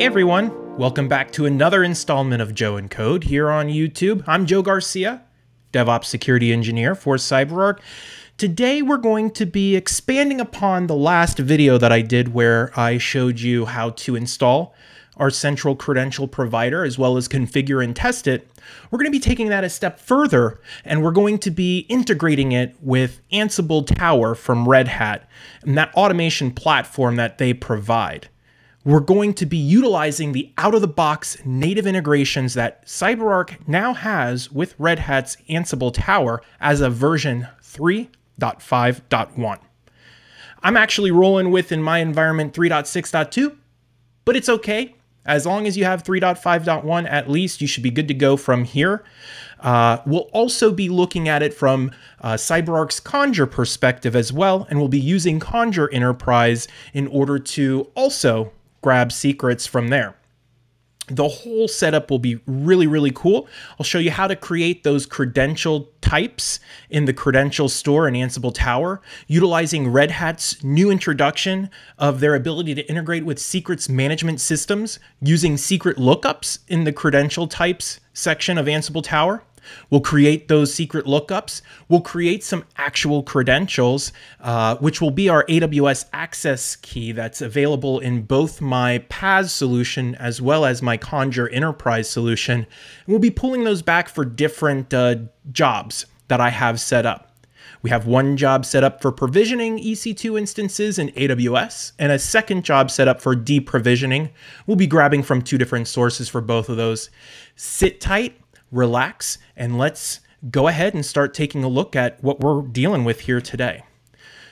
Hey everyone, welcome back to another installment of Joe and Code here on YouTube. I'm Joe Garcia, DevOps Security Engineer for CyberArk. Today we're going to be expanding upon the last video that I did where I showed you how to install our central credential provider as well as configure and test it. We're going to be taking that a step further and we're going to be integrating it with Ansible Tower from Red Hat and that automation platform that they provide we're going to be utilizing the out-of-the-box native integrations that CyberArk now has with Red Hat's Ansible Tower as a version 3.5.1. I'm actually rolling with in my environment 3.6.2, but it's okay. As long as you have 3.5.1 at least, you should be good to go from here. Uh, we'll also be looking at it from uh, CyberArk's Conjur perspective as well, and we'll be using Conjur Enterprise in order to also grab secrets from there. The whole setup will be really, really cool. I'll show you how to create those credential types in the credential store in Ansible Tower, utilizing Red Hat's new introduction of their ability to integrate with secrets management systems using secret lookups in the credential types section of Ansible Tower. We'll create those secret lookups. We'll create some actual credentials, uh, which will be our AWS access key that's available in both my PAS solution as well as my Conjur Enterprise solution. And we'll be pulling those back for different uh, jobs that I have set up. We have one job set up for provisioning EC2 instances in AWS and a second job set up for deprovisioning. We'll be grabbing from two different sources for both of those. Sit tight relax, and let's go ahead and start taking a look at what we're dealing with here today.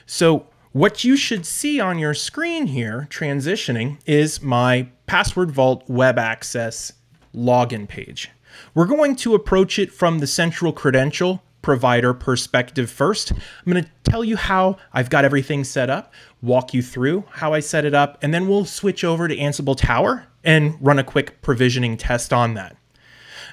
So what you should see on your screen here, transitioning, is my Password Vault web access login page. We're going to approach it from the central credential provider perspective first. I'm going to tell you how I've got everything set up, walk you through how I set it up, and then we'll switch over to Ansible Tower and run a quick provisioning test on that.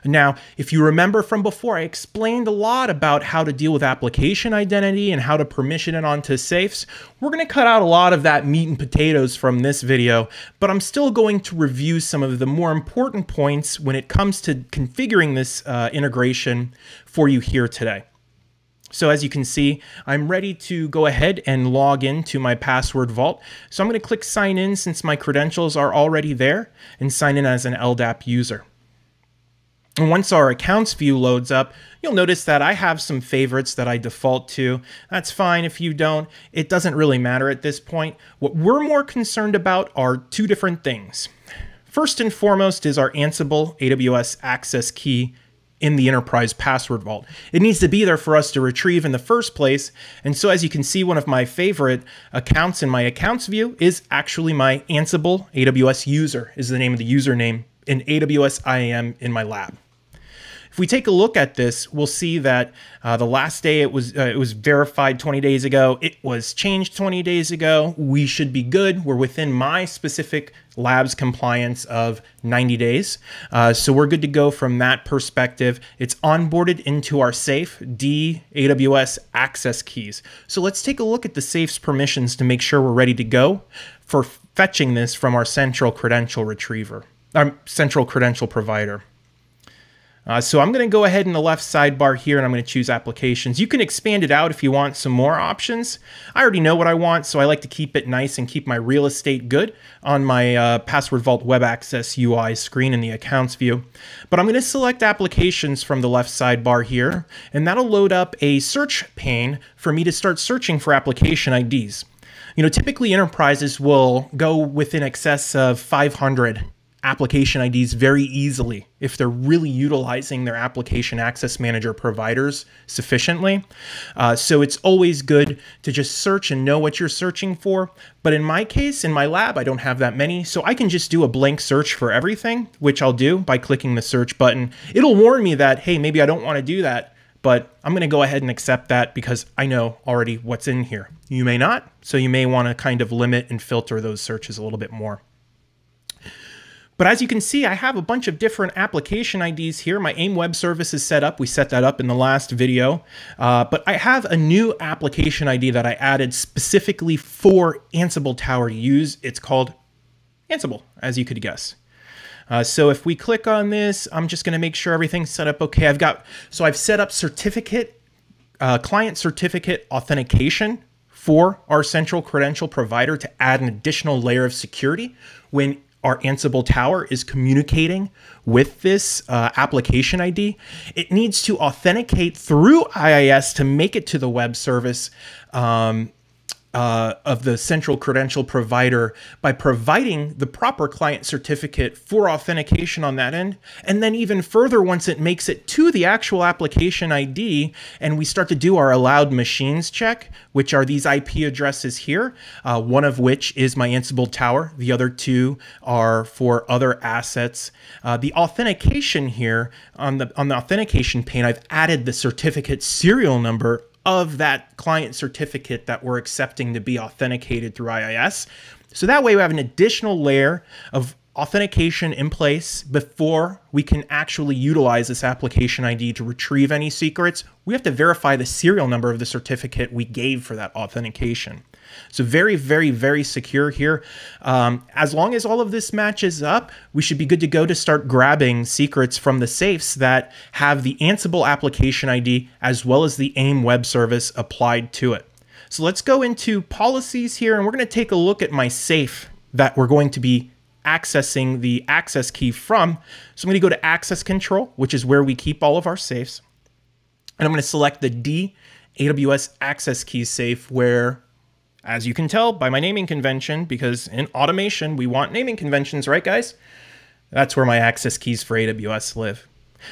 Now, if you remember from before, I explained a lot about how to deal with application identity and how to permission it onto safes. We're going to cut out a lot of that meat and potatoes from this video, but I'm still going to review some of the more important points when it comes to configuring this uh, integration for you here today. So as you can see, I'm ready to go ahead and log into my password vault. So I'm going to click sign in since my credentials are already there and sign in as an LDAP user. And once our accounts view loads up, you'll notice that I have some favorites that I default to. That's fine if you don't. It doesn't really matter at this point. What we're more concerned about are two different things. First and foremost is our Ansible AWS access key in the enterprise password vault. It needs to be there for us to retrieve in the first place. And so as you can see, one of my favorite accounts in my accounts view is actually my Ansible AWS user is the name of the username in AWS IAM in my lab. If we take a look at this, we'll see that uh, the last day it was uh, it was verified 20 days ago. It was changed 20 days ago. We should be good. We're within my specific labs compliance of 90 days. Uh, so we're good to go from that perspective. It's onboarded into our safe D AWS access keys. So let's take a look at the safe's permissions to make sure we're ready to go for fetching this from our central credential retriever, our central credential provider. Uh, so I'm going to go ahead in the left sidebar here and I'm going to choose applications. You can expand it out if you want some more options. I already know what I want, so I like to keep it nice and keep my real estate good on my uh, Password Vault Web Access UI screen in the accounts view. But I'm going to select applications from the left sidebar here, and that'll load up a search pane for me to start searching for application IDs. You know, typically enterprises will go within excess of 500 application IDs very easily if they're really utilizing their application access manager providers sufficiently. Uh, so it's always good to just search and know what you're searching for. But in my case, in my lab, I don't have that many. So I can just do a blank search for everything, which I'll do by clicking the search button. It'll warn me that, hey, maybe I don't want to do that. But I'm going to go ahead and accept that because I know already what's in here. You may not, so you may want to kind of limit and filter those searches a little bit more. But as you can see, I have a bunch of different application IDs here. My AIM web service is set up. We set that up in the last video. Uh, but I have a new application ID that I added specifically for Ansible Tower to use. It's called Ansible, as you could guess. Uh, so if we click on this, I'm just going to make sure everything's set up okay. I've got, so I've set up certificate, uh, client certificate authentication for our central credential provider to add an additional layer of security when our Ansible Tower is communicating with this uh, application ID. It needs to authenticate through IIS to make it to the web service um, uh, of the central credential provider by providing the proper client certificate for authentication on that end. And then even further, once it makes it to the actual application ID and we start to do our allowed machines check, which are these IP addresses here, uh, one of which is my Ansible tower. The other two are for other assets. Uh, the authentication here on the, on the authentication pane, I've added the certificate serial number of that client certificate that we're accepting to be authenticated through IIS. So that way we have an additional layer of authentication in place before we can actually utilize this application ID to retrieve any secrets. We have to verify the serial number of the certificate we gave for that authentication. So very, very, very secure here. Um, as long as all of this matches up, we should be good to go to start grabbing secrets from the safes that have the Ansible application ID as well as the AIM web service applied to it. So let's go into policies here and we're going to take a look at my safe that we're going to be accessing the access key from. So I'm going to go to access control, which is where we keep all of our safes. And I'm going to select the D AWS access key safe where as you can tell by my naming convention, because in automation, we want naming conventions, right, guys? That's where my access keys for AWS live.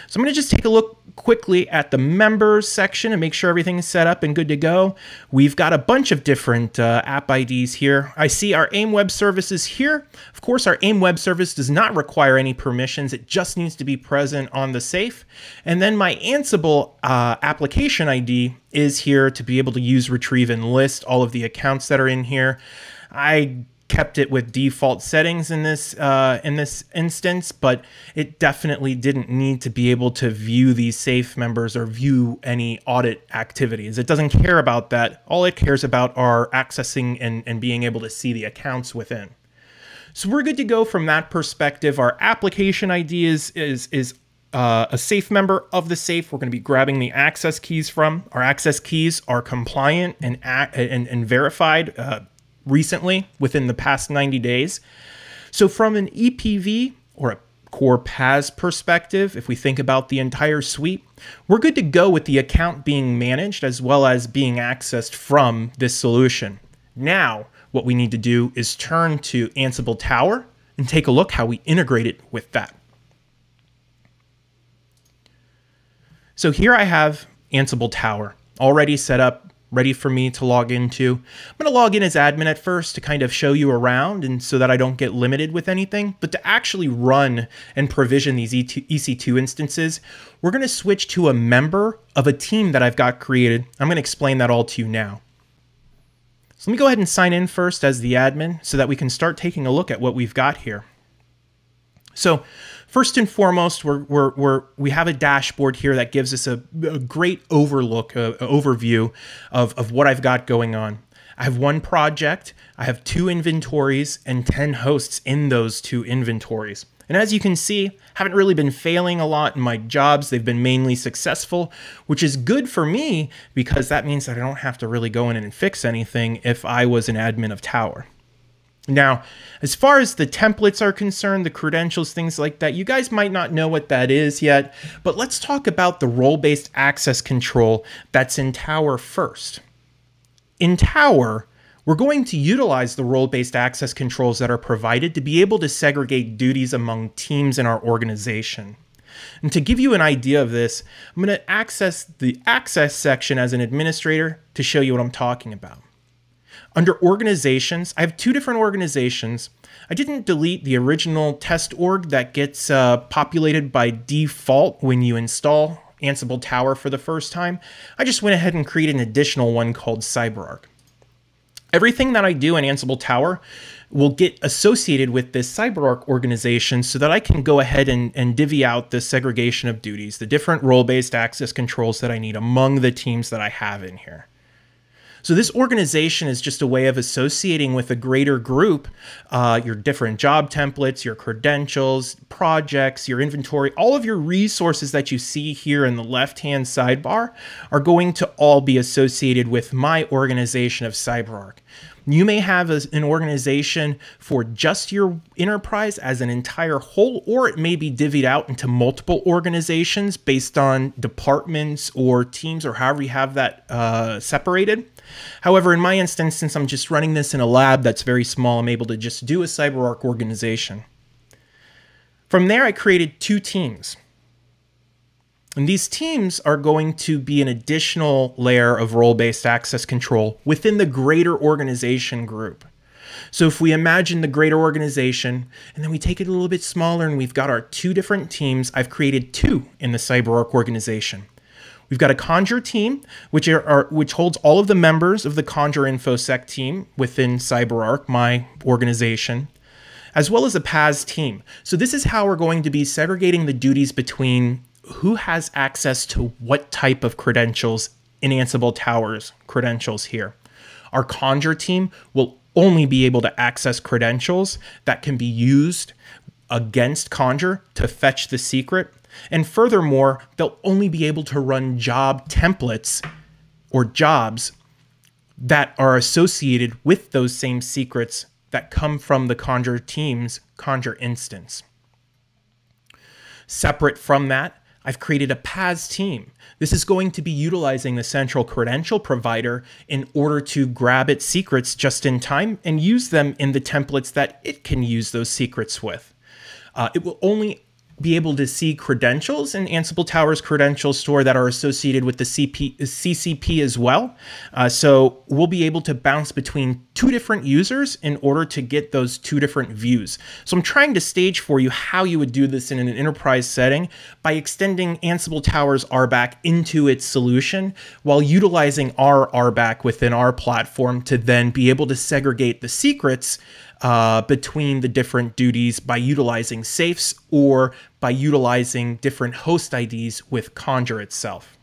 So I'm going to just take a look quickly at the members section and make sure everything is set up and good to go. We've got a bunch of different uh, app IDs here. I see our AIM web services here. Of course, our AIM web service does not require any permissions. It just needs to be present on the safe. And then my Ansible uh, application ID is here to be able to use, retrieve, and list all of the accounts that are in here. I kept it with default settings in this uh, in this instance, but it definitely didn't need to be able to view these safe members or view any audit activities. It doesn't care about that. All it cares about are accessing and, and being able to see the accounts within. So we're good to go from that perspective. Our application ID is is, is uh, a safe member of the safe we're going to be grabbing the access keys from. Our access keys are compliant and, and, and verified uh, recently within the past 90 days. So, from an EPV or a core PAS perspective, if we think about the entire suite, we're good to go with the account being managed as well as being accessed from this solution. Now, what we need to do is turn to Ansible Tower and take a look how we integrate it with that. So here I have Ansible Tower already set up ready for me to log into. I'm going to log in as admin at first to kind of show you around and so that I don't get limited with anything. But to actually run and provision these EC2 instances, we're going to switch to a member of a team that I've got created. I'm going to explain that all to you now. So let me go ahead and sign in first as the admin so that we can start taking a look at what we've got here. So First and foremost, we're, we're, we're, we have a dashboard here that gives us a, a great overlook, a, a overview of, of what I've got going on. I have one project, I have two inventories, and 10 hosts in those two inventories. And as you can see, haven't really been failing a lot in my jobs. They've been mainly successful, which is good for me because that means that I don't have to really go in and fix anything if I was an admin of Tower. Now, as far as the templates are concerned, the credentials, things like that, you guys might not know what that is yet, but let's talk about the role-based access control that's in Tower first. In Tower, we're going to utilize the role-based access controls that are provided to be able to segregate duties among teams in our organization. And to give you an idea of this, I'm going to access the access section as an administrator to show you what I'm talking about. Under organizations, I have two different organizations. I didn't delete the original test org that gets uh, populated by default when you install Ansible Tower for the first time. I just went ahead and created an additional one called CyberArk. Everything that I do in Ansible Tower will get associated with this CyberArk organization so that I can go ahead and, and divvy out the segregation of duties, the different role-based access controls that I need among the teams that I have in here. So this organization is just a way of associating with a greater group uh, your different job templates, your credentials, projects, your inventory, all of your resources that you see here in the left-hand sidebar are going to all be associated with my organization of CyberArk. You may have a, an organization for just your enterprise as an entire whole, or it may be divvied out into multiple organizations based on departments or teams or however you have that uh, separated. However, in my instance, since I'm just running this in a lab that's very small, I'm able to just do a CyberArk organization. From there, I created two teams. And these teams are going to be an additional layer of role-based access control within the greater organization group. So if we imagine the greater organization and then we take it a little bit smaller and we've got our two different teams, I've created two in the CyberArk organization. We've got a Conjur team, which are, which holds all of the members of the Conjur InfoSec team within CyberArk, my organization, as well as a PAS team. So this is how we're going to be segregating the duties between who has access to what type of credentials in Ansible Towers credentials here. Our Conjur team will only be able to access credentials that can be used against Conjur to fetch the secret and furthermore, they'll only be able to run job templates or jobs that are associated with those same secrets that come from the Conjur team's Conjur instance. Separate from that, I've created a PAS team. This is going to be utilizing the central credential provider in order to grab its secrets just in time and use them in the templates that it can use those secrets with. Uh, it will only be able to see credentials in Ansible Tower's credential store that are associated with the CP, CCP as well. Uh, so we'll be able to bounce between two different users in order to get those two different views. So I'm trying to stage for you how you would do this in an enterprise setting by extending Ansible Tower's RBAC into its solution while utilizing our RBAC within our platform to then be able to segregate the secrets uh, between the different duties by utilizing safes or by utilizing different host IDs with Conjur itself.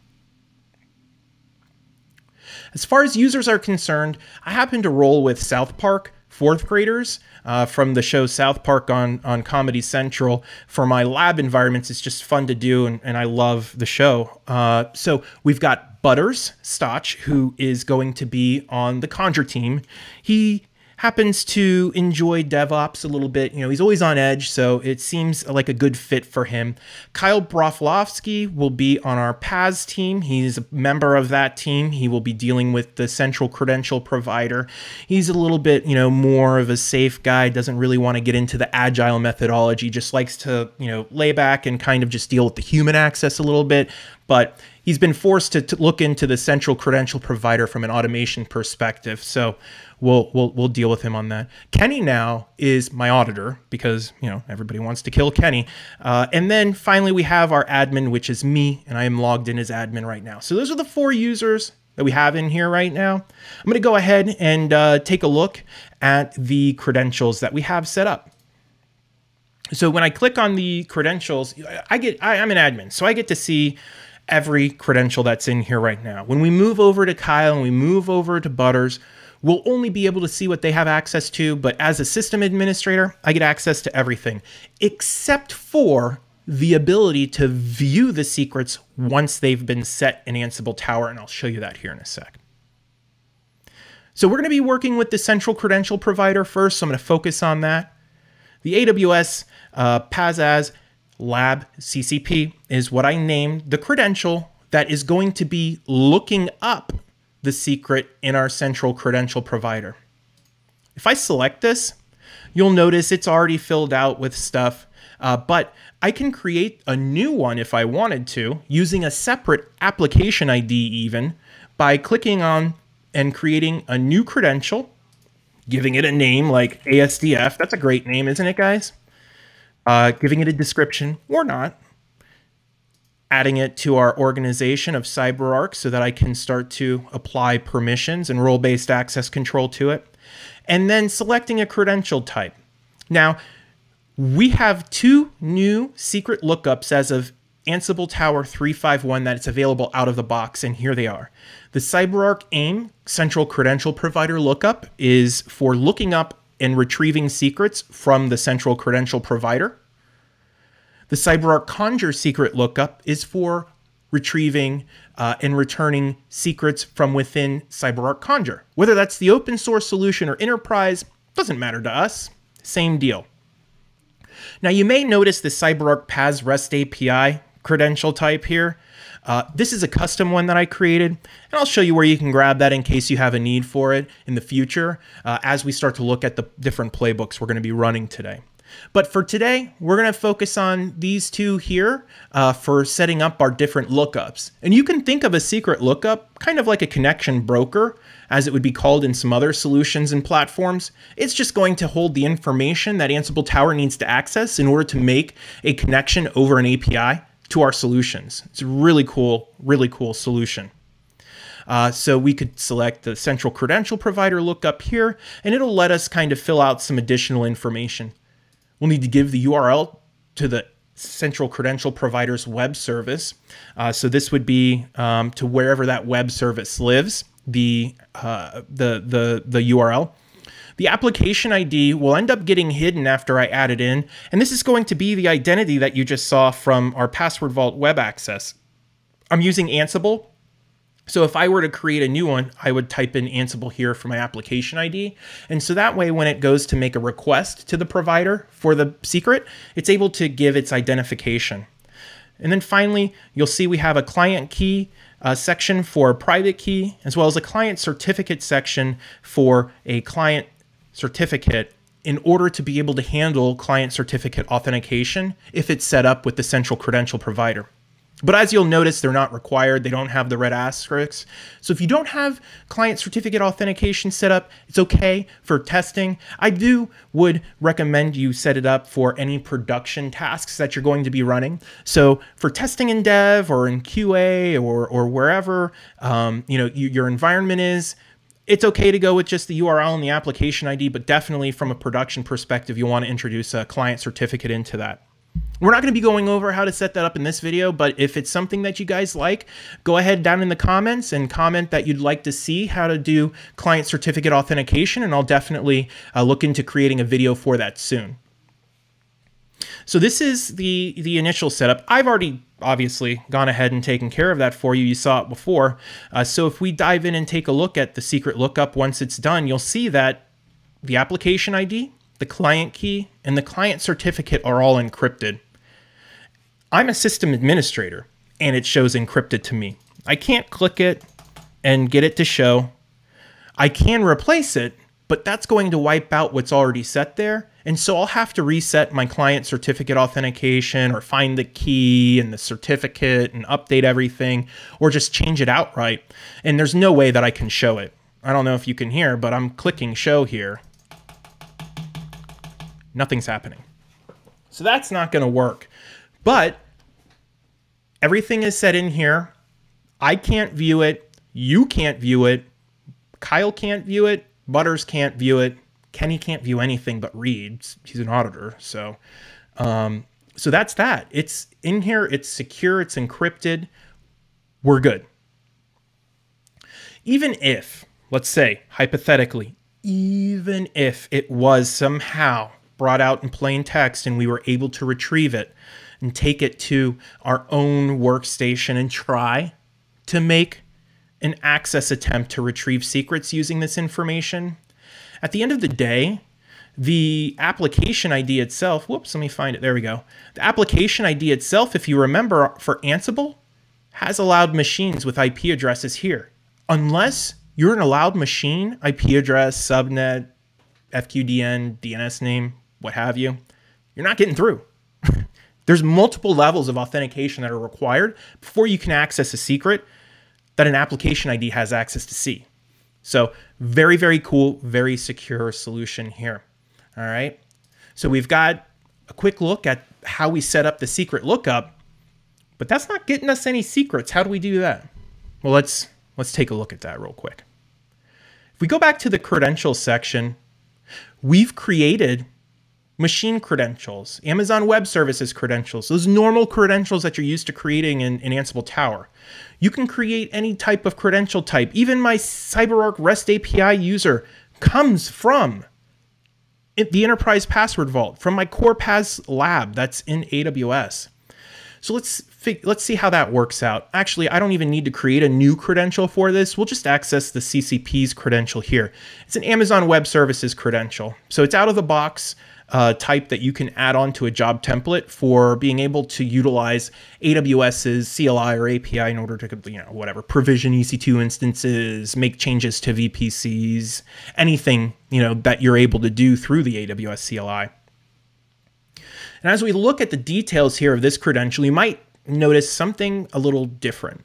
As far as users are concerned, I happen to roll with South Park fourth graders uh, from the show South Park on, on Comedy Central. For my lab environments, it's just fun to do, and, and I love the show. Uh, so we've got Butters Stotch, who is going to be on the Conjur team. He happens to enjoy DevOps a little bit. You know, he's always on edge, so it seems like a good fit for him. Kyle Broflovsky will be on our PAS team. He's a member of that team. He will be dealing with the central credential provider. He's a little bit, you know, more of a safe guy, doesn't really want to get into the agile methodology, just likes to, you know, lay back and kind of just deal with the human access a little bit. But he's been forced to, to look into the central credential provider from an automation perspective. So we'll we'll we'll deal with him on that. Kenny now is my auditor because you know everybody wants to kill Kenny. Uh, and then finally we have our admin, which is me, and I am logged in as admin right now. So those are the four users that we have in here right now. I'm going to go ahead and uh, take a look at the credentials that we have set up. So when I click on the credentials, I get I, I'm an admin, so I get to see every credential that's in here right now. When we move over to Kyle and we move over to Butters, we'll only be able to see what they have access to, but as a system administrator, I get access to everything except for the ability to view the secrets once they've been set in Ansible Tower, and I'll show you that here in a sec. So we're going to be working with the central credential provider first, so I'm going to focus on that. The AWS uh, PASAS Lab CCP is what I named the credential that is going to be looking up the secret in our central credential provider. If I select this, you'll notice it's already filled out with stuff, uh, but I can create a new one if I wanted to using a separate application ID even by clicking on and creating a new credential, giving it a name like ASDF. That's a great name, isn't it, guys? Uh, giving it a description or not, adding it to our organization of CyberArk so that I can start to apply permissions and role-based access control to it, and then selecting a credential type. Now, we have two new secret lookups as of Ansible Tower 351 that it's available out of the box, and here they are. The CyberArk AIM Central Credential Provider lookup is for looking up and retrieving secrets from the central credential provider. The CyberArk Conjur secret lookup is for retrieving uh, and returning secrets from within CyberArk Conjur. Whether that's the open source solution or enterprise, doesn't matter to us. Same deal. Now you may notice the CyberArk PAS REST API credential type here. Uh, this is a custom one that I created, and I'll show you where you can grab that in case you have a need for it in the future uh, as we start to look at the different playbooks we're going to be running today. But for today, we're going to focus on these two here uh, for setting up our different lookups. And you can think of a secret lookup kind of like a connection broker, as it would be called in some other solutions and platforms. It's just going to hold the information that Ansible Tower needs to access in order to make a connection over an API to our solutions. It's a really cool, really cool solution. Uh, so we could select the central credential provider lookup here, and it'll let us kind of fill out some additional information. We'll need to give the URL to the central credential provider's web service. Uh, so this would be um, to wherever that web service lives, the, uh, the, the, the URL. The application ID will end up getting hidden after I add it in, and this is going to be the identity that you just saw from our Password Vault web access. I'm using Ansible so if I were to create a new one, I would type in Ansible here for my application ID. And so that way, when it goes to make a request to the provider for the secret, it's able to give its identification. And then finally, you'll see we have a client key uh, section for a private key, as well as a client certificate section for a client certificate in order to be able to handle client certificate authentication if it's set up with the central credential provider. But as you'll notice, they're not required. They don't have the red asterisks. So if you don't have client certificate authentication set up, it's okay for testing. I do would recommend you set it up for any production tasks that you're going to be running. So for testing in dev or in QA or, or wherever um, you know you, your environment is, it's okay to go with just the URL and the application ID, but definitely from a production perspective, you want to introduce a client certificate into that. We're not going to be going over how to set that up in this video, but if it's something that you guys like, go ahead down in the comments and comment that you'd like to see how to do client certificate authentication, and I'll definitely uh, look into creating a video for that soon. So this is the, the initial setup. I've already obviously gone ahead and taken care of that for you. You saw it before. Uh, so if we dive in and take a look at the secret lookup once it's done, you'll see that the application ID, the client key, and the client certificate are all encrypted. I'm a system administrator and it shows encrypted to me. I can't click it and get it to show. I can replace it, but that's going to wipe out what's already set there. And so I'll have to reset my client certificate authentication or find the key and the certificate and update everything or just change it outright. And there's no way that I can show it. I don't know if you can hear, but I'm clicking show here nothing's happening. So that's not going to work. But everything is set in here. I can't view it. You can't view it. Kyle can't view it. Butters can't view it. Kenny can't view anything but read. He's an auditor. So, um, so that's that. It's in here. It's secure. It's encrypted. We're good. Even if, let's say, hypothetically, even if it was somehow brought out in plain text and we were able to retrieve it and take it to our own workstation and try to make an access attempt to retrieve secrets using this information. At the end of the day, the application ID itself, whoops, let me find it. There we go. The application ID itself, if you remember for Ansible, has allowed machines with IP addresses here. Unless you're an allowed machine, IP address, subnet, FQDN, DNS name, what have you, you're not getting through. There's multiple levels of authentication that are required before you can access a secret that an application ID has access to see. So very, very cool, very secure solution here. All right. So we've got a quick look at how we set up the secret lookup, but that's not getting us any secrets. How do we do that? Well, let's let's take a look at that real quick. If we go back to the credentials section, we've created machine credentials, Amazon Web Services credentials, those normal credentials that you're used to creating in, in Ansible Tower. You can create any type of credential type. Even my CyberArk REST API user comes from the Enterprise Password Vault, from my Core PAS lab that's in AWS. So let's let's see how that works out. Actually, I don't even need to create a new credential for this. We'll just access the CCP's credential here. It's an Amazon Web Services credential. So it's out of the box uh, type that you can add on to a job template for being able to utilize AWS's CLI or API in order to, you know, whatever, provision EC2 instances, make changes to VPCs, anything, you know, that you're able to do through the AWS CLI. And as we look at the details here of this credential, you might notice something a little different.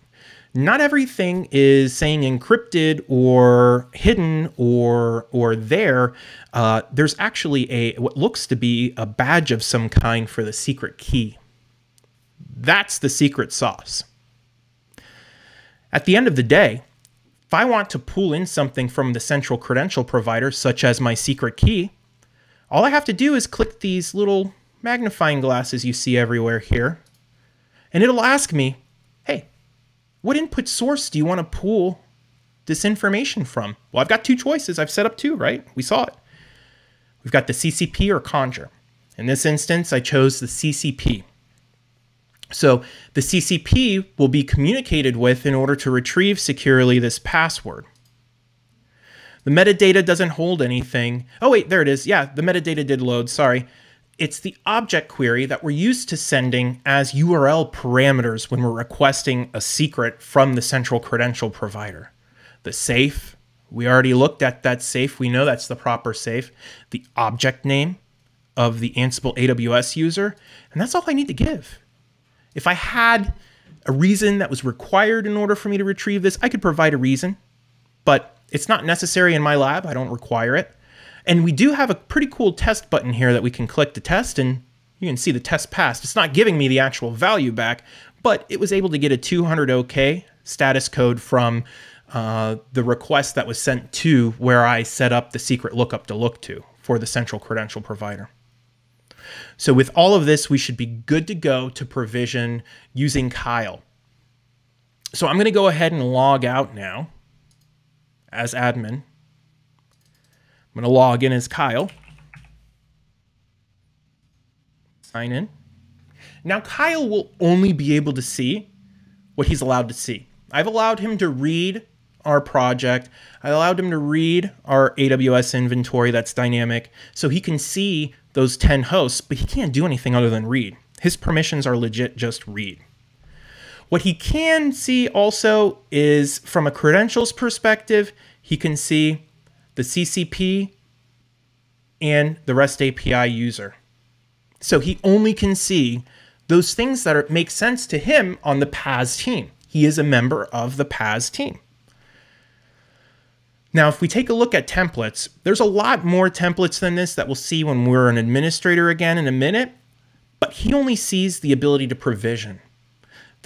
Not everything is saying encrypted or hidden or or there. Uh, there's actually a what looks to be a badge of some kind for the secret key. That's the secret sauce. At the end of the day, if I want to pull in something from the central credential provider, such as my secret key, all I have to do is click these little magnifying glasses you see everywhere here and it'll ask me, what input source do you want to pull this information from? Well, I've got two choices. I've set up two, right? We saw it. We've got the CCP or Conjur. In this instance, I chose the CCP. So the CCP will be communicated with in order to retrieve securely this password. The metadata doesn't hold anything. Oh, wait, there it is. Yeah, the metadata did load. Sorry. It's the object query that we're used to sending as URL parameters when we're requesting a secret from the central credential provider. The safe, we already looked at that safe. We know that's the proper safe. The object name of the Ansible AWS user, and that's all I need to give. If I had a reason that was required in order for me to retrieve this, I could provide a reason, but it's not necessary in my lab. I don't require it. And we do have a pretty cool test button here that we can click to test and you can see the test passed. It's not giving me the actual value back, but it was able to get a 200 OK status code from uh, the request that was sent to where I set up the secret lookup to look to for the central credential provider. So with all of this, we should be good to go to provision using Kyle. So I'm going to go ahead and log out now as admin. I'm going to log in as Kyle. Sign in. Now, Kyle will only be able to see what he's allowed to see. I've allowed him to read our project. I allowed him to read our AWS inventory that's dynamic so he can see those 10 hosts, but he can't do anything other than read. His permissions are legit just read. What he can see also is from a credentials perspective, he can see the CCP, and the REST API user. So he only can see those things that are, make sense to him on the PAS team. He is a member of the PAS team. Now, if we take a look at templates, there's a lot more templates than this that we'll see when we're an administrator again in a minute, but he only sees the ability to provision.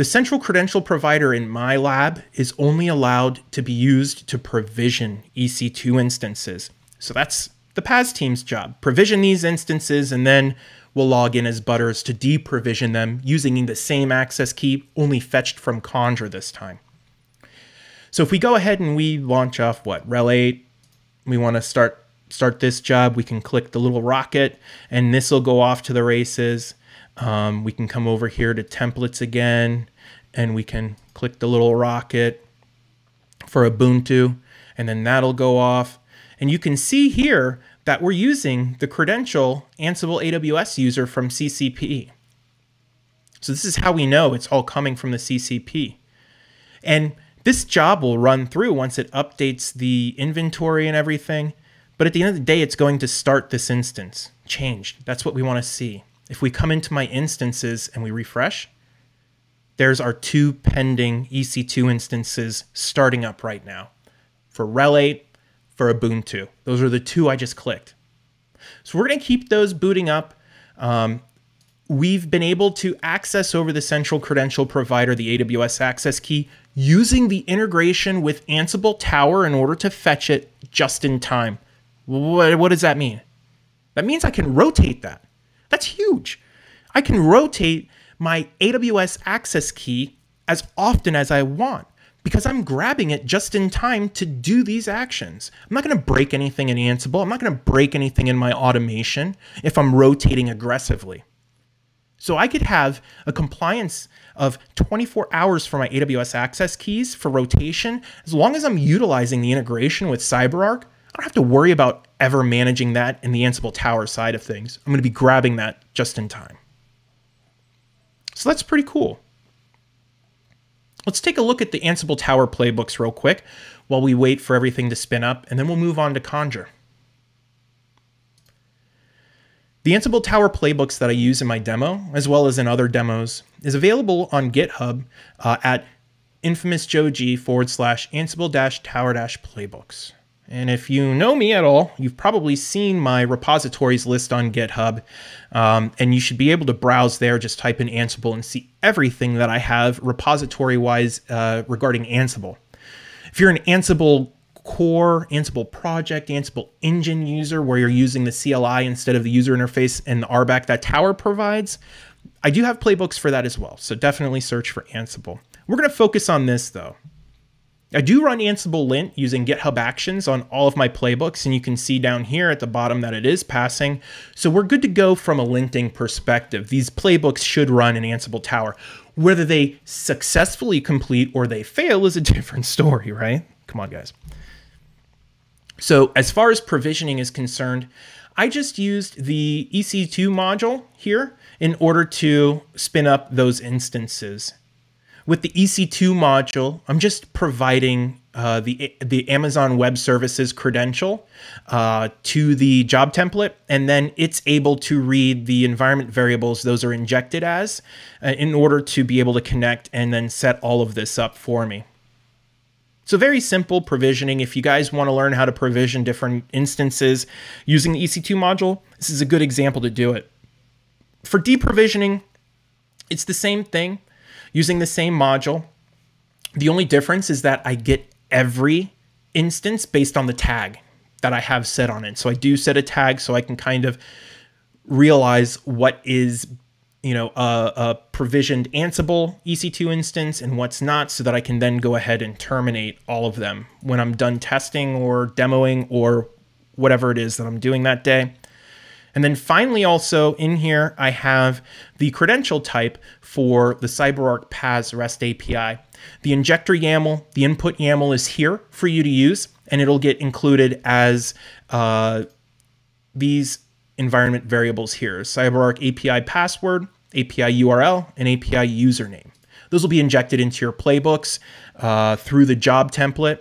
The central credential provider in my lab is only allowed to be used to provision EC2 instances. So that's the PAS team's job. Provision these instances and then we'll log in as Butters to deprovision them using the same access key, only fetched from Conjur this time. So if we go ahead and we launch off what, RHEL 8, we want to start start this job, we can click the little rocket and this will go off to the races. Um, we can come over here to templates again and we can click the little rocket for Ubuntu and then that'll go off. And you can see here that we're using the credential Ansible AWS user from CCP. So this is how we know it's all coming from the CCP. And this job will run through once it updates the inventory and everything. But at the end of the day, it's going to start this instance changed. That's what we want to see. If we come into my instances and we refresh, there's our two pending EC2 instances starting up right now for RHEL 8 for Ubuntu. Those are the two I just clicked. So we're going to keep those booting up. Um, we've been able to access over the central credential provider, the AWS access key, using the integration with Ansible Tower in order to fetch it just in time. What, what does that mean? That means I can rotate that. That's huge. I can rotate my AWS access key as often as I want because I'm grabbing it just in time to do these actions. I'm not going to break anything in Ansible. I'm not going to break anything in my automation if I'm rotating aggressively. So I could have a compliance of 24 hours for my AWS access keys for rotation. As long as I'm utilizing the integration with CyberArk, I don't have to worry about ever managing that in the Ansible Tower side of things. I'm going to be grabbing that just in time. So that's pretty cool. Let's take a look at the Ansible Tower playbooks real quick while we wait for everything to spin up, and then we'll move on to Conjur. The Ansible Tower playbooks that I use in my demo, as well as in other demos, is available on GitHub uh, at infamousjoeg forward slash ansible dash tower dash playbooks. And if you know me at all, you've probably seen my repositories list on GitHub, um, and you should be able to browse there. Just type in Ansible and see everything that I have repository wise uh, regarding Ansible. If you're an Ansible core, Ansible project, Ansible engine user where you're using the CLI instead of the user interface and the RBAC that Tower provides, I do have playbooks for that as well. So definitely search for Ansible. We're going to focus on this though. I do run Ansible lint using GitHub Actions on all of my playbooks, and you can see down here at the bottom that it is passing. So we're good to go from a linting perspective. These playbooks should run in Ansible Tower. Whether they successfully complete or they fail is a different story, right? Come on, guys. So as far as provisioning is concerned, I just used the EC2 module here in order to spin up those instances. With the EC2 module, I'm just providing uh, the, the Amazon Web Services credential uh, to the job template, and then it's able to read the environment variables those are injected as uh, in order to be able to connect and then set all of this up for me. So very simple provisioning. If you guys want to learn how to provision different instances using the EC2 module, this is a good example to do it. For deprovisioning, it's the same thing using the same module. The only difference is that I get every instance based on the tag that I have set on it. So I do set a tag so I can kind of realize what is you know, a, a, provisioned Ansible EC2 instance and what's not so that I can then go ahead and terminate all of them when I'm done testing or demoing or whatever it is that I'm doing that day. And then finally also in here, I have the credential type for the CyberArk PAS REST API. The injector YAML, the input YAML is here for you to use, and it'll get included as uh, these environment variables here, CyberArk API password, API URL, and API username. Those will be injected into your playbooks uh, through the job template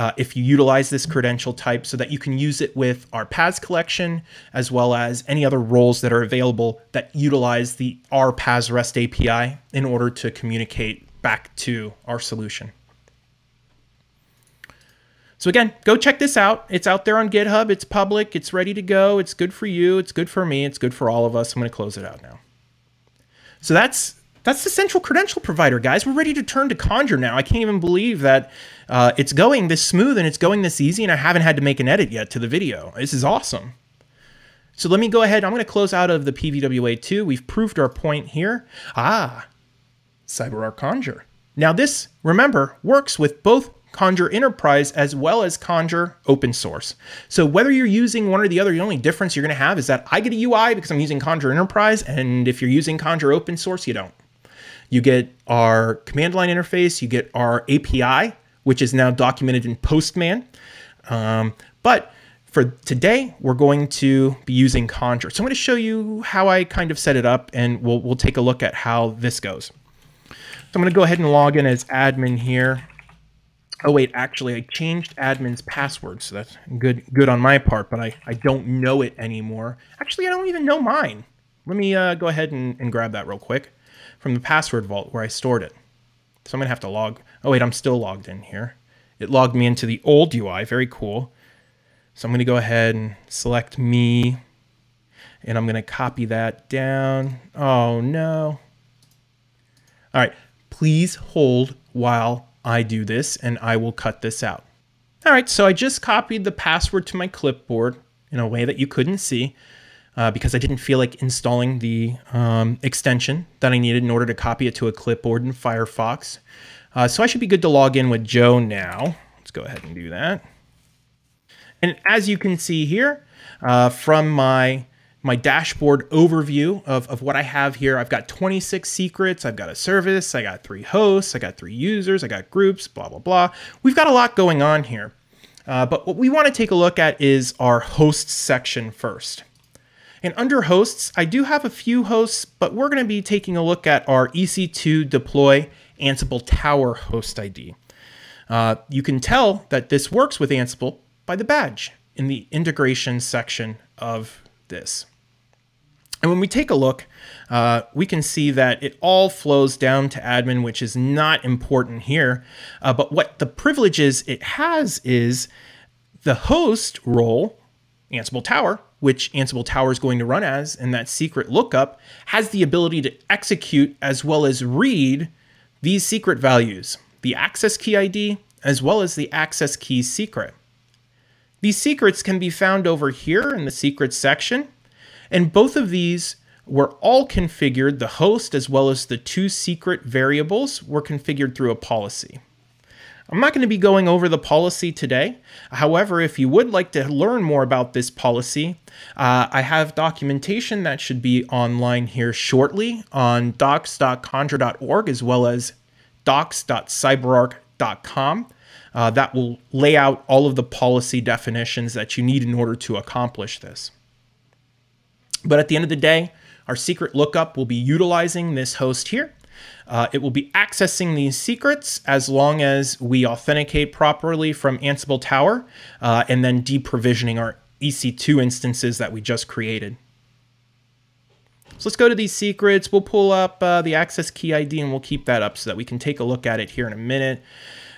uh, if you utilize this credential type so that you can use it with our PAS collection as well as any other roles that are available that utilize the our PAS REST API in order to communicate back to our solution. So again, go check this out. It's out there on GitHub. It's public. It's ready to go. It's good for you. It's good for me. It's good for all of us. I'm going to close it out now. So that's that's the central credential provider, guys. We're ready to turn to Conjur now. I can't even believe that uh, it's going this smooth and it's going this easy, and I haven't had to make an edit yet to the video. This is awesome. So let me go ahead. I'm going to close out of the PVWA2. We've proved our point here. Ah, CyberArk Conjur. Now this, remember, works with both Conjur Enterprise as well as Conjur open source. So whether you're using one or the other, the only difference you're going to have is that I get a UI because I'm using Conjur Enterprise, and if you're using Conjur open source, you don't. You get our command line interface, you get our API, which is now documented in Postman. Um, but for today, we're going to be using Conjur. So I'm going to show you how I kind of set it up, and we'll, we'll take a look at how this goes. So I'm going to go ahead and log in as admin here. Oh wait, actually I changed admin's password, so that's good good on my part, but I, I don't know it anymore. Actually, I don't even know mine. Let me uh, go ahead and, and grab that real quick from the password vault where I stored it. So I'm gonna have to log, oh wait, I'm still logged in here. It logged me into the old UI, very cool. So I'm gonna go ahead and select me, and I'm gonna copy that down. Oh no. All right, please hold while I do this and I will cut this out. All right, so I just copied the password to my clipboard in a way that you couldn't see. Uh, because I didn't feel like installing the um, extension that I needed in order to copy it to a clipboard in Firefox. Uh, so I should be good to log in with Joe now. Let's go ahead and do that. And as you can see here, uh, from my my dashboard overview of, of what I have here. I've got 26 secrets, I've got a service, I got three hosts, I got three users, I got groups, blah, blah, blah. We've got a lot going on here. Uh, but what we want to take a look at is our hosts section first. And under hosts, I do have a few hosts, but we're going to be taking a look at our EC2 deploy Ansible Tower host ID. Uh, you can tell that this works with Ansible by the badge in the integration section of this. And when we take a look, uh, we can see that it all flows down to admin, which is not important here. Uh, but what the privileges it has is the host role, Ansible Tower, which Ansible Tower is going to run as, and that secret lookup has the ability to execute as well as read these secret values, the access key ID, as well as the access key secret. These secrets can be found over here in the secrets section, and both of these were all configured, the host as well as the two secret variables were configured through a policy. I'm not going to be going over the policy today. However, if you would like to learn more about this policy, uh, I have documentation that should be online here shortly on docs.conjur.org as well as docs.cyberark.com. Uh, that will lay out all of the policy definitions that you need in order to accomplish this. But at the end of the day, our secret lookup will be utilizing this host here. Uh, it will be accessing these secrets as long as we authenticate properly from Ansible Tower uh, and then deprovisioning our EC2 instances that we just created. So let's go to these secrets. We'll pull up uh, the access key ID and we'll keep that up so that we can take a look at it here in a minute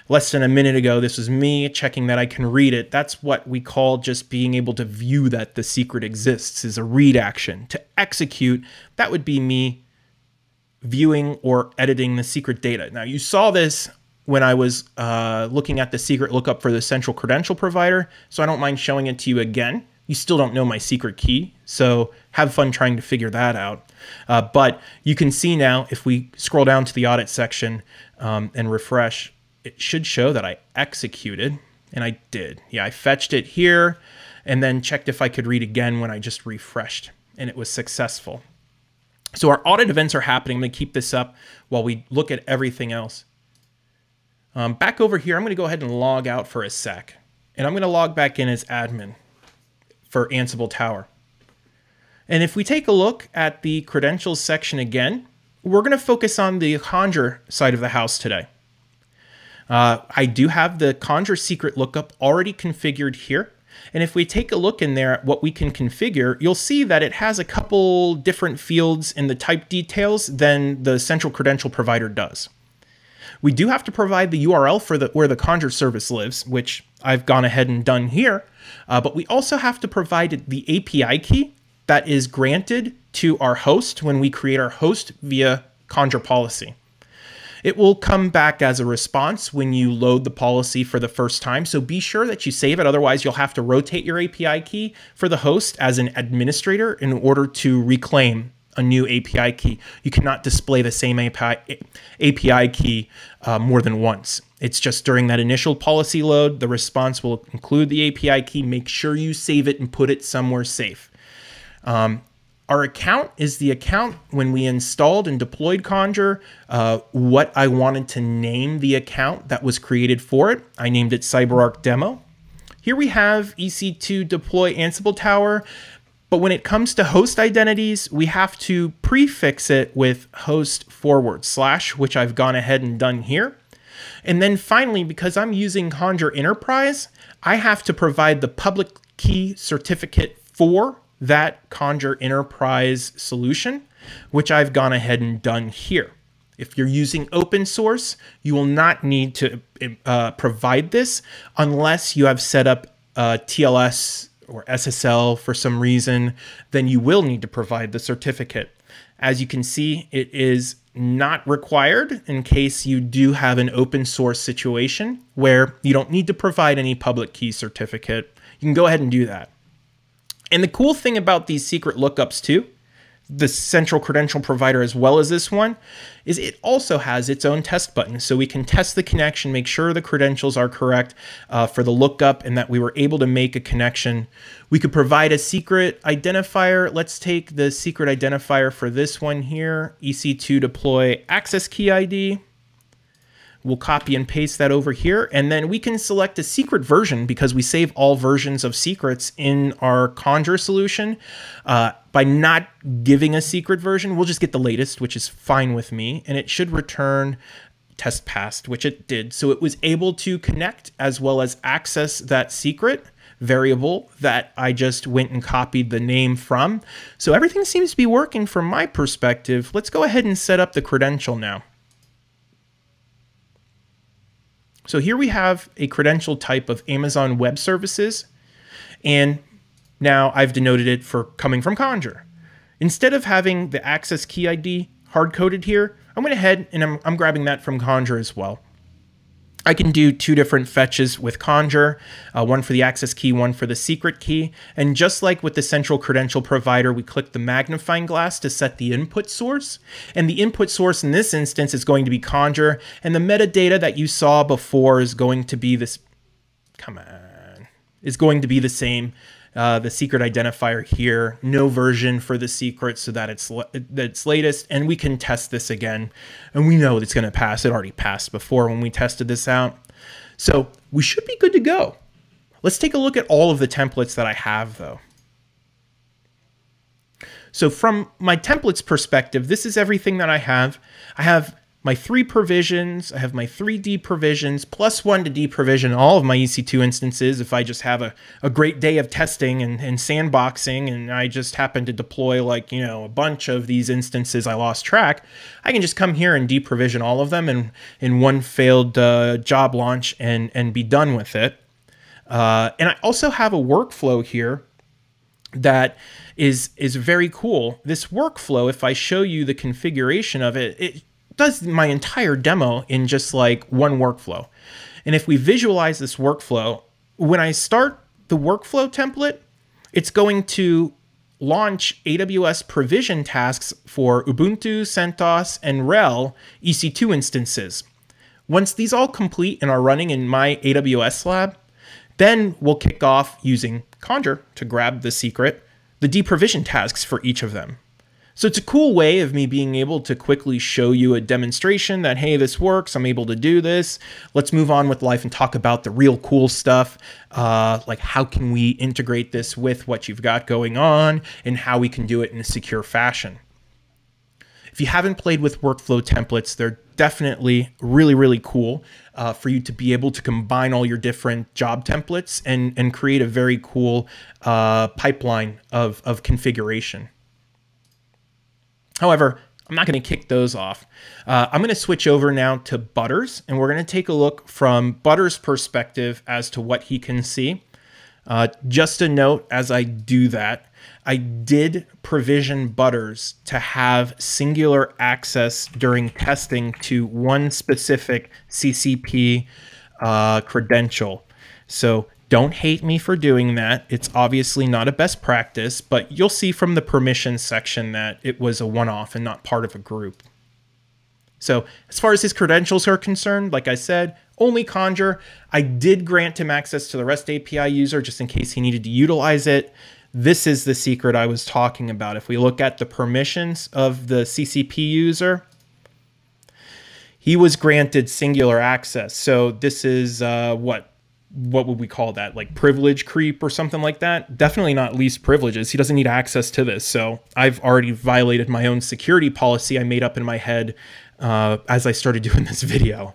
less than a minute ago. This was me checking that I can read it. That's what we call just being able to view that the secret exists is a read action. To execute, that would be me viewing or editing the secret data. Now you saw this when I was uh, looking at the secret lookup for the central credential provider, so I don't mind showing it to you again. You still don't know my secret key, so have fun trying to figure that out. Uh, but you can see now, if we scroll down to the audit section um, and refresh, it should show that I executed, and I did. Yeah, I fetched it here and then checked if I could read again when I just refreshed, and it was successful. So our audit events are happening. I'm going to keep this up while we look at everything else. Um, back over here, I'm going to go ahead and log out for a sec, and I'm going to log back in as admin for Ansible Tower. And if we take a look at the credentials section again, we're going to focus on the Conjur side of the house today. Uh, I do have the Conjur secret lookup already configured here. And if we take a look in there at what we can configure, you'll see that it has a couple different fields in the type details than the central credential provider does. We do have to provide the URL for the where the Conjur service lives, which I've gone ahead and done here. Uh, but we also have to provide the API key that is granted to our host when we create our host via Conjur policy. It will come back as a response when you load the policy for the first time. So be sure that you save it. Otherwise, you'll have to rotate your API key for the host as an administrator in order to reclaim a new API key. You cannot display the same API, API key uh, more than once. It's just during that initial policy load, the response will include the API key. Make sure you save it and put it somewhere safe. Um, our account is the account when we installed and deployed Conjur, uh, what I wanted to name the account that was created for it. I named it CyberArk Demo. Here we have EC2 deploy Ansible Tower, but when it comes to host identities, we have to prefix it with host forward slash, which I've gone ahead and done here. And then finally, because I'm using Conjur Enterprise, I have to provide the public key certificate for that Conjur Enterprise solution, which I've gone ahead and done here. If you're using open source, you will not need to uh, provide this unless you have set up uh, TLS or SSL for some reason, then you will need to provide the certificate. As you can see, it is not required in case you do have an open source situation where you don't need to provide any public key certificate. You can go ahead and do that. And the cool thing about these secret lookups too the central credential provider as well as this one is it also has its own test button. So we can test the connection make sure the credentials are correct uh, for the lookup and that we were able to make a connection. We could provide a secret identifier. Let's take the secret identifier for this one here ec2 deploy access key id We'll copy and paste that over here, and then we can select a secret version because we save all versions of secrets in our Conjur solution. Uh, by not giving a secret version, we'll just get the latest, which is fine with me, and it should return test passed, which it did. So it was able to connect as well as access that secret variable that I just went and copied the name from. So everything seems to be working from my perspective. Let's go ahead and set up the credential now. So here we have a credential type of Amazon Web Services, and now I've denoted it for coming from Conjur. Instead of having the access key ID hard-coded here, I went ahead and I'm, I'm grabbing that from Conjur as well. I can do two different fetches with Conjur, uh, one for the access key, one for the secret key. And just like with the central credential provider, we click the magnifying glass to set the input source. And the input source in this instance is going to be Conjur. And the metadata that you saw before is going to be this, come on, is going to be the same uh, the secret identifier here, no version for the secret so that it's that it's latest, and we can test this again, and we know it's going to pass. It already passed before when we tested this out, so we should be good to go. Let's take a look at all of the templates that I have though. So from my templates perspective, this is everything that I have. I have my three provisions, I have my three D provisions, plus one to deprovision all of my EC2 instances if I just have a, a great day of testing and, and sandboxing and I just happen to deploy like, you know, a bunch of these instances I lost track, I can just come here and deprovision all of them in, in one failed uh, job launch and, and be done with it. Uh, and I also have a workflow here that is is very cool. This workflow, if I show you the configuration of it, it does my entire demo in just like one workflow. And if we visualize this workflow, when I start the workflow template, it's going to launch AWS provision tasks for Ubuntu, CentOS, and RHEL EC2 instances. Once these all complete and are running in my AWS lab, then we'll kick off using Conjur to grab the secret, the deprovision tasks for each of them. So it's a cool way of me being able to quickly show you a demonstration that, hey, this works, I'm able to do this. Let's move on with life and talk about the real cool stuff, uh, like how can we integrate this with what you've got going on and how we can do it in a secure fashion. If you haven't played with workflow templates, they're definitely really, really cool uh, for you to be able to combine all your different job templates and, and create a very cool uh, pipeline of, of configuration. However, I'm not going to kick those off. Uh, I'm going to switch over now to Butters, and we're going to take a look from Butters' perspective as to what he can see. Uh, just a note as I do that, I did provision Butters to have singular access during testing to one specific CCP uh, credential. So don't hate me for doing that. It's obviously not a best practice, but you'll see from the permissions section that it was a one-off and not part of a group. So as far as his credentials are concerned, like I said, only Conjur. I did grant him access to the REST API user just in case he needed to utilize it. This is the secret I was talking about. If we look at the permissions of the CCP user, he was granted singular access. So this is uh, what what would we call that like privilege creep or something like that? Definitely not least privileges. He doesn't need access to this. So i've already violated my own security policy i made up in my head uh, as i started doing this video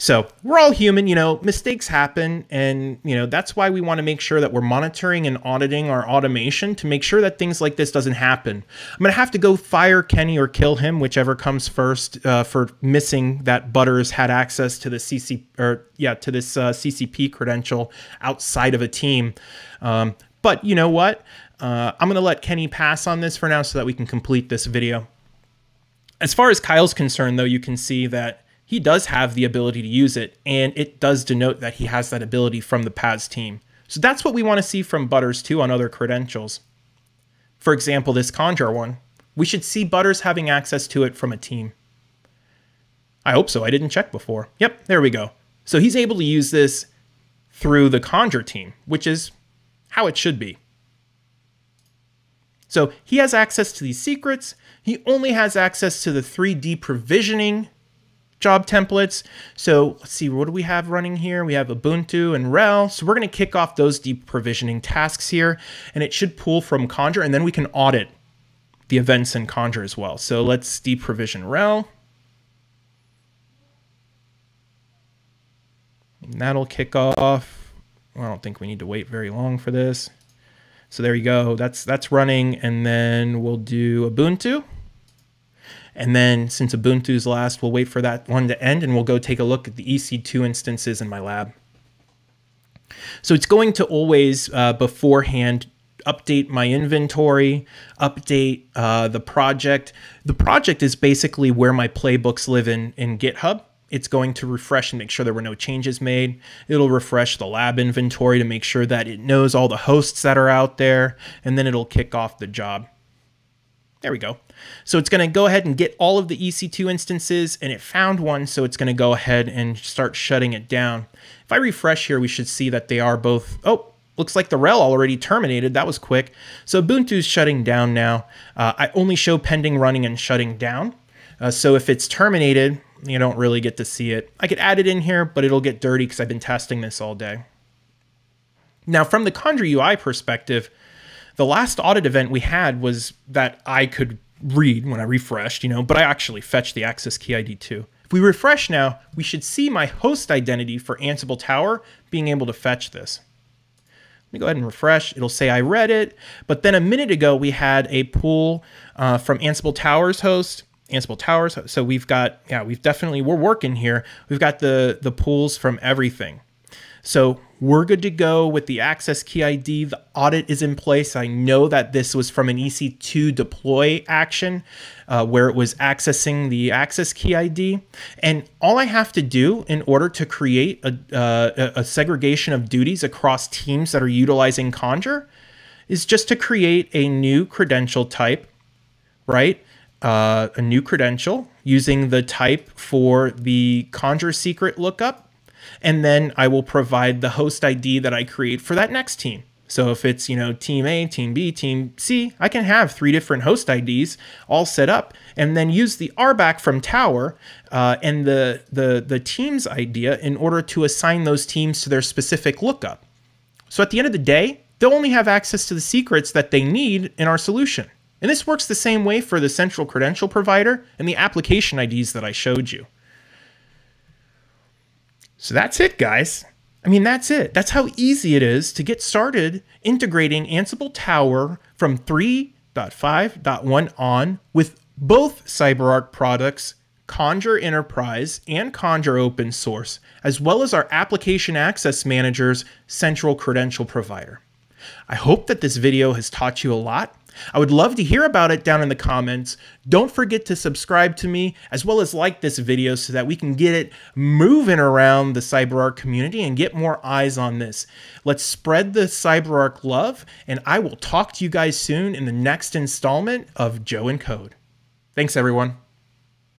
so we're all human, you know, mistakes happen. And, you know, that's why we want to make sure that we're monitoring and auditing our automation to make sure that things like this doesn't happen. I'm going to have to go fire Kenny or kill him, whichever comes first, uh, for missing that Butters had access to the CC or yeah, to this uh, CCP credential outside of a team. Um, but you know what? Uh, I'm going to let Kenny pass on this for now so that we can complete this video. As far as Kyle's concerned, though, you can see that he does have the ability to use it, and it does denote that he has that ability from the PAS team. So that's what we want to see from Butters too on other credentials. For example, this Conjur one. We should see Butters having access to it from a team. I hope so. I didn't check before. Yep, there we go. So he's able to use this through the Conjur team, which is how it should be. So he has access to these secrets. He only has access to the 3D provisioning job templates. So let's see, what do we have running here? We have Ubuntu and RHEL. So we're going to kick off those deprovisioning tasks here, and it should pull from Conjur, and then we can audit the events in Conjur as well. So let's deprovision RHEL. And that'll kick off. Well, I don't think we need to wait very long for this. So there you go. That's that's running, and then we'll do Ubuntu. And then since Ubuntu's last, we'll wait for that one to end and we'll go take a look at the EC2 instances in my lab. So it's going to always uh, beforehand update my inventory, update uh, the project. The project is basically where my playbooks live in, in GitHub. It's going to refresh and make sure there were no changes made. It'll refresh the lab inventory to make sure that it knows all the hosts that are out there, and then it'll kick off the job. There we go. So it's going to go ahead and get all of the EC2 instances and it found one. So it's going to go ahead and start shutting it down. If I refresh here, we should see that they are both, oh, looks like the RHEL already terminated. That was quick. So Ubuntu's shutting down now. Uh, I only show pending running and shutting down. Uh, so if it's terminated, you don't really get to see it. I could add it in here, but it'll get dirty because I've been testing this all day. Now, from the Conjur UI perspective, the last audit event we had was that I could read when I refreshed, you know, but I actually fetched the access key ID too. If we refresh now, we should see my host identity for Ansible Tower being able to fetch this. Let me go ahead and refresh. It'll say I read it, but then a minute ago we had a pull uh, from Ansible Towers host, Ansible Towers. So we've got, yeah, we've definitely, we're working here. We've got the, the pulls from everything. So we're good to go with the access key ID. The audit is in place. I know that this was from an EC2 deploy action uh, where it was accessing the access key ID. And all I have to do in order to create a, uh, a segregation of duties across teams that are utilizing Conjur is just to create a new credential type, right? Uh, a new credential using the type for the Conjur secret lookup and then I will provide the host ID that I create for that next team. So if it's, you know, team A, team B, team C, I can have three different host IDs all set up and then use the RBAC from Tower uh, and the, the, the teams idea in order to assign those teams to their specific lookup. So at the end of the day, they'll only have access to the secrets that they need in our solution. And this works the same way for the central credential provider and the application IDs that I showed you. So that's it, guys. I mean, that's it. That's how easy it is to get started integrating Ansible Tower from 3.5.1 on with both CyberArk products, Conjur Enterprise and Conjur Open Source, as well as our Application Access Manager's central credential provider. I hope that this video has taught you a lot I would love to hear about it down in the comments. Don't forget to subscribe to me as well as like this video so that we can get it moving around the CyberArk community and get more eyes on this. Let's spread the CyberArk love and I will talk to you guys soon in the next installment of Joe and Code. Thanks everyone.